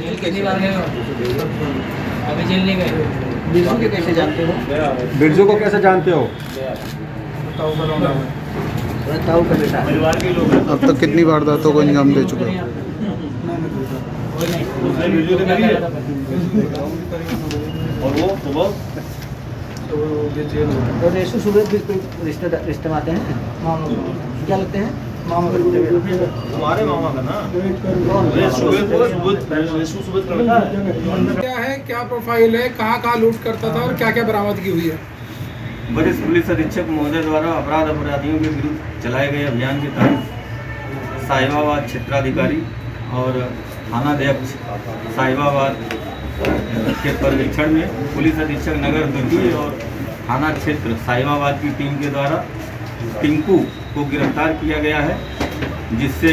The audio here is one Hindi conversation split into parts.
जेल कितनी बार गए अभी जेल नहीं गए? बिरजू के कैसे जानते हो? बिरजू को कैसे जानते हो? ताऊ का बेटा है। अब तक कितनी वारदातों को अंजाम दे चुके हो? और वो सुबह? और रेशु सुबह भी कोई रिश्ते रिश्ते आते हैं। क्या लगते हैं? मामा का ना? है। क्या है क्या प्रोफ़ाइल है कहाँ कहाँ लूट करता था और क्या क्या बरामदगी हुई है? वरिष्ठ पुलिस अधीक्षक महोदय द्वारा अपराध अपराधियों के विरुद्ध चलाए गए अभियान के तहत साहिबाबाद क्षेत्राधिकारी और थानाध्यक्ष साहिबाबाद के पर्यवेक्षण में पुलिस अधीक्षक नगर द्वितीय और थाना क्षेत्र साहिबाबाद की टीम के द्वारा टिंकू को गिरफ़्तार किया गया है, जिससे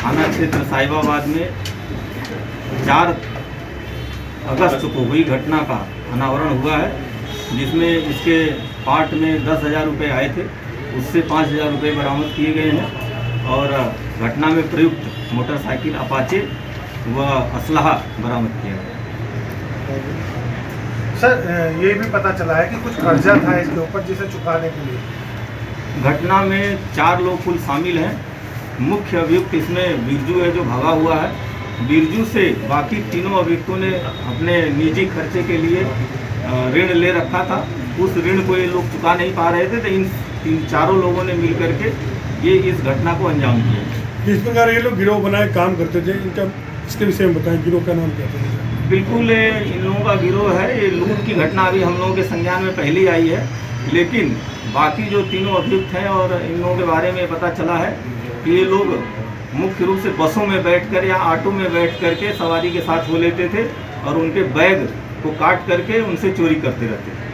थाना क्षेत्र साहिबाबाद में चार अगस्त को हुई घटना का अनावरण हुआ है, जिसमें इसके पार्ट में दस हज़ार रुपये आए थे, उससे पाँच हज़ार रुपये बरामद किए गए हैं और घटना में प्रयुक्त मोटरसाइकिल अपाचे व असलहा बरामद किया गया सर ये भी पता चला है कि कुछ कर्जा था इसके ऊपर जिसे चुकाने के लिए। घटना में चार लोग कुल शामिल हैं। मुख्य अभियुक्त इसमें बिरजू है जो भगा हुआ है। बिरजू से बाकी तीनों अभियुक्तों ने अपने निजी खर्चे के लिए ऋण ले रखा था। उस ऋण को ये लोग चुका नहीं पा रहे थे तो इन इन चारों लोगों ने मिल करके ये इस घटना को अंजाम दिया। किस प्रकार ये लोग गिरोह बनाए काम करते थे। इनका इसके विषय में बताएँ गिरोह का नाम क्या था? बिल्कुल इन लोगों का गिरोह है, ये लूट की घटना अभी हम लोगों के संज्ञान में पहली आई है। लेकिन बाकी जो तीनों अभियुक्त हैं और इन लोगों के बारे में पता चला है कि ये लोग मुख्य रूप से बसों में बैठकर या ऑटो में बैठ करके सवारी के साथ हो लेते थे और उनके बैग को काट करके उनसे चोरी करते रहते थे।